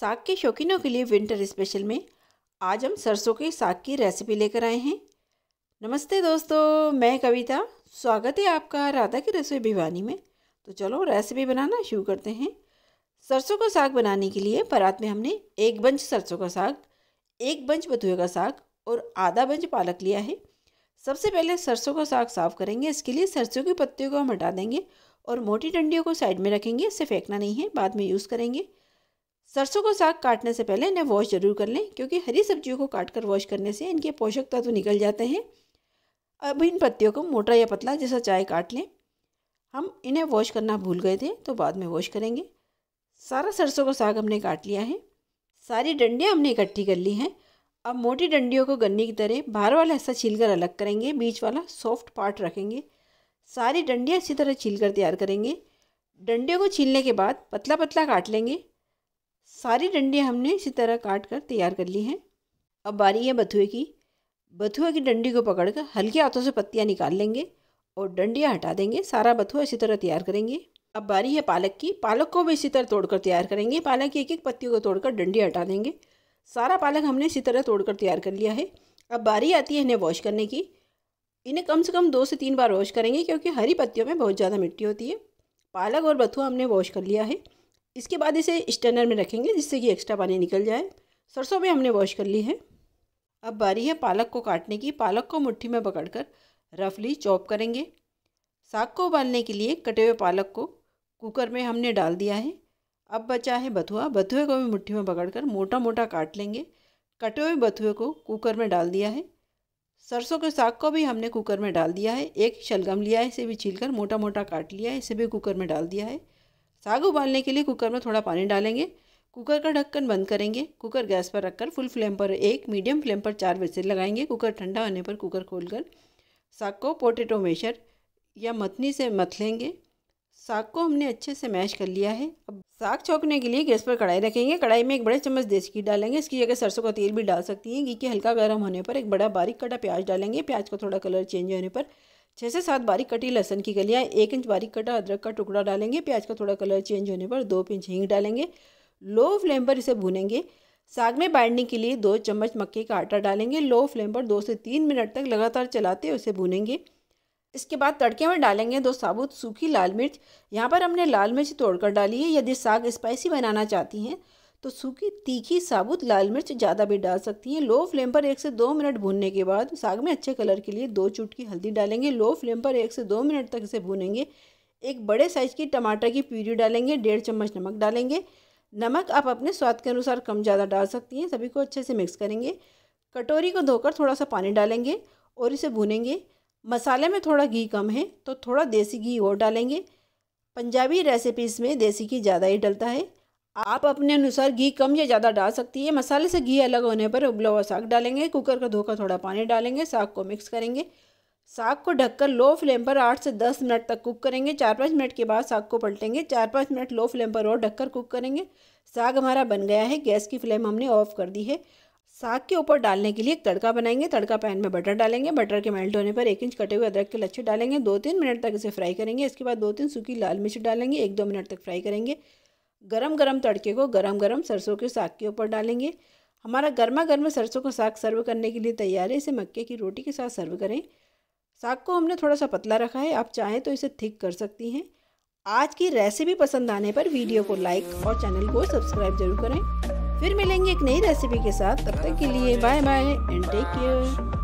साग के शौकीनों के लिए विंटर स्पेशल में आज हम सरसों के साग की रेसिपी लेकर आए हैं। नमस्ते दोस्तों, मैं कविता, स्वागत है आपका राधा की रसोई भिवानी में। तो चलो रेसिपी बनाना शुरू करते हैं। सरसों का साग बनाने के लिए परात में हमने एक बंच सरसों का साग, एक बंच बथुए का साग और आधा बंच पालक लिया है। सबसे पहले सरसों का साग साफ़ करेंगे, इसके लिए सरसों की पत्तियों को हम हटा देंगे और मोटी डंडियों को साइड में रखेंगे इससे फेंकना नहीं है, बाद में यूज़ करेंगे। सरसों को साग काटने से पहले इन्हें वॉश ज़रूर कर लें, क्योंकि हरी सब्जियों को काट कर वॉश करने से इनके पोषक तत्व तो निकल जाते हैं। अब इन पत्तियों को मोटा या पतला जैसा चाय काट लें। हम इन्हें वॉश करना भूल गए थे तो बाद में वॉश करेंगे। सारा सरसों का साग हमने काट लिया है। सारी डंडियाँ हमने इकट्ठी कर ली हैं। अब मोटी डंडियों को गन्ने की तरह बाहर वाला हिस्सा छील अलग करेंगे, बीच वाला सॉफ्ट पार्ट रखेंगे। सारी डंडियाँ इसी तरह छील कर तैयार करेंगे। डंडियों को छीलने के बाद पतला पतला काट लेंगे। सारी डंडियाँ हमने इसी तरह काट कर तैयार कर ली हैं। अब बारी है बथुए की। बथुए की डंडी को पकड़कर हल्के हाथों से पत्तियाँ निकाल लेंगे और डंडियाँ हटा देंगे। सारा बथुआ इसी तरह तैयार करेंगे। अब बारी है पालक की। पालक को भी इसी तरह तोड़कर तैयार करेंगे। पालक की एक एक पत्तियों को तोड़कर डंडी हटा देंगे। सारा पालक हमने इसी तरह तोड़कर तैयार कर लिया है। अब बारी आती है इन्हें वॉश करने की। इन्हें कम से कम दो से तीन बार वॉश करेंगे क्योंकि हरी पत्तियों में बहुत ज़्यादा मिट्टी होती है। पालक और बथुआ हमने वॉश कर लिया है। इसके बाद इसे स्टैनर में रखेंगे जिससे कि एक्स्ट्रा पानी निकल जाए। सरसों भी हमने वॉश कर ली है। अब बारी है पालक को काटने की। पालक को मुट्ठी में पकड़कर रफली चॉप करेंगे। साग को उबालने के लिए कटे हुए पालक को कुकर में हमने डाल दिया है। अब बचा है बथुआ। बथुए को भी मुट्ठी में पकड़कर मोटा मोटा काट लेंगे। कटे हुए बथुए को कुकर में डाल दिया है। सरसों के साग को भी हमने कुकर में डाल दिया है। एक शलगम लिया है, इसे भी छीलकर मोटा मोटा काट लिया है, इसे भी कुकर में डाल दिया है। साग उबालने के लिए कुकर में थोड़ा पानी डालेंगे। कुकर का ढक्कन बंद करेंगे। कुकर गैस पर रखकर फुल फ्लेम पर एक, मीडियम फ्लेम पर चार विसिल लगाएँगे। कुकर ठंडा होने पर कुकर खोलकर साग को पोटेटो मेशर या मथनी से मथ लेंगे। साग को हमने अच्छे से मैश कर लिया है। अब साग छोंकने के लिए गैस पर कढ़ाई रखेंगे। कढ़ाई में एक बड़े चम्मच देसी घी डालेंगे। इसकी जगह सरसों का तेल भी डाल सकती हैं। घी के हल्का गर्म होने पर एक बड़ा बारीक कटा प्याज डालेंगे। प्याज का थोड़ा कलर चेंज होने पर छः से सात बारीक कटी लहसन की कलियाँ, एक इंच बारीक कटा अदरक का टुकड़ा डालेंगे, प्याज का थोड़ा कलर चेंज होने पर दो पिंच हींग डालेंगे, लो फ्लेम पर इसे भूनेंगे। साग में बांधने के लिए दो चम्मच मक्के का आटा डालेंगे, लो फ्लेम पर दो से तीन मिनट तक लगातार चलाते उसे भूनेंगे। इसके बाद तड़के में डालेंगे दो साबुत सूखी लाल मिर्च। यहाँ पर हमने लाल मिर्च तोड़कर डाली है, यदि साग स्पाइसी बनाना चाहती हैं तो सूखी तीखी साबुत लाल मिर्च ज़्यादा भी डाल सकती हैं। लो फ्लेम पर एक से दो मिनट भूनने के बाद साग में अच्छे कलर के लिए दो चुटकी हल्दी डालेंगे। लो फ्लेम पर एक से दो मिनट तक इसे भूनेंगे। एक बड़े साइज़ की टमाटर की प्यूरी डालेंगे। डेढ़ चम्मच नमक डालेंगे। नमक आप अपने स्वाद के अनुसार कम ज़्यादा डाल सकती हैं। सभी को अच्छे से मिक्स करेंगे। कटोरी को धोकर थोड़ा सा पानी डालेंगे और इसे भूनेंगे। मसाले में थोड़ा घी कम है तो थोड़ा देसी घी और डालेंगे। पंजाबी रेसिपीज़ में देसी घी ज़्यादा ही डलता है। आप अपने अनुसार घी कम या ज़्यादा डाल सकती है। मसाले से घी अलग होने पर उबला हुआ साग डालेंगे, कुकर का धोकर थोड़ा पानी डालेंगे, साग को मिक्स करेंगे। साग को ढककर लो फ्लेम पर आठ से दस मिनट तक कुक करेंगे। चार पाँच मिनट के बाद साग को पलटेंगे। चार पाँच मिनट लो फ्लेम पर और ढककर कुक करेंगे। साग हमारा बन गया है, गैस की फ्लेम हमने ऑफ़ कर दी है। साग के ऊपर डालने के लिए एक तड़का बनाएँगे। तड़का पैन में बटर डालेंगे। बटर के मेल्ट होने पर एक इंच कटे हुए अदरक के लच्छे डालेंगे। दो तीन मिनट तक इसे फ्राई करेंगे। इसके बाद दो तीन सूखी लाल मिर्च डालेंगे। एक दो मिनट तक फ्राई करेंगे। गरम गरम तड़के को गरम गरम सरसों के साग के ऊपर डालेंगे। हमारा गर्मा गर्म सरसों का साग सर्व करने के लिए तैयार है। इसे मक्के की रोटी के साथ सर्व करें। साग को हमने थोड़ा सा पतला रखा है। आप चाहें तो इसे थिक कर सकती हैं। आज की रेसिपी पसंद आने पर वीडियो को लाइक और चैनल को सब्सक्राइब ज़रूर करें। फिर मिलेंगे एक नई रेसिपी के साथ। तब तक के लिए bye bye and take care